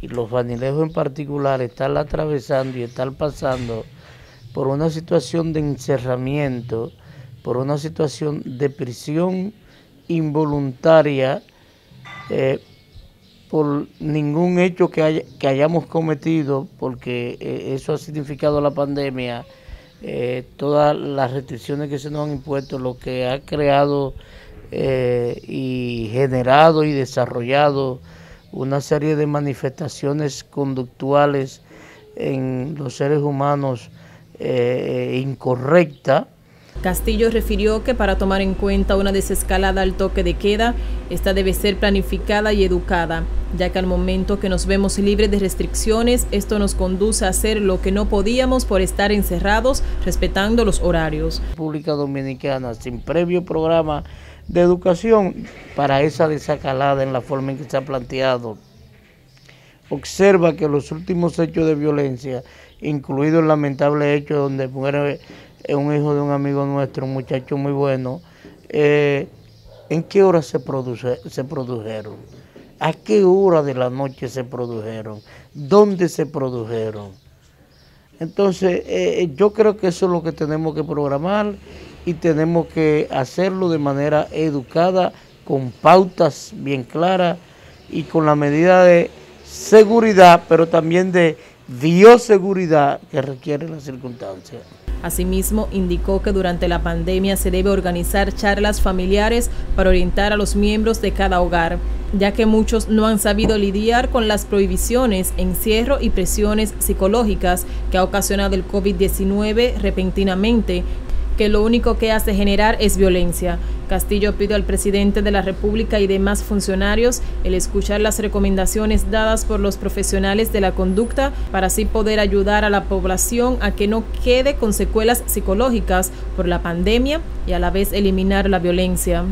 y los vanilejos en particular están atravesando y están pasando por una situación de encerramiento, por una situación de prisión involuntaria, eh, por ningún hecho que, que hayamos cometido, porque eh, eso ha significado la pandemia, eh, todas las restricciones que se nos han impuesto, lo que ha creado y generado y desarrollado una serie de manifestaciones conductuales en los seres humanos eh, incorrecta. Castillo refirió que para tomar en cuenta una desescalada al toque de queda, esta debe ser planificada y educada, ya que al momento que nos vemos libres de restricciones, esto nos conduce a hacer lo que no podíamos por estar encerrados, respetando los horarios. República Dominicana, sin previo programa de educación para esa desacalada en la forma en que se ha planteado. Observa que los últimos hechos de violencia, incluido el lamentable hecho donde muere un hijo de un amigo nuestro, un muchacho muy bueno, eh, ¿en qué hora se produjeron? ¿A qué hora de la noche se produjeron? ¿Dónde se produjeron? Entonces, eh, yo creo que eso es lo que tenemos que programar y tenemos que hacerlo de manera educada, con pautas bien claras y con la medida de seguridad, pero también de bioseguridad que requiere la circunstancia. Asimismo, indicó que durante la pandemia se debe organizar charlas familiares para orientar a los miembros de cada hogar, ya que muchos no han sabido lidiar con las prohibiciones, encierro y presiones psicológicas que ha ocasionado el COVID-19 repentinamente que lo único que hace generar es violencia. Castillo pide al presidente de la República y demás funcionarios el escuchar las recomendaciones dadas por los profesionales de la conducta para así poder ayudar a la población a que no quede con secuelas psicológicas por la pandemia y a la vez eliminar la violencia.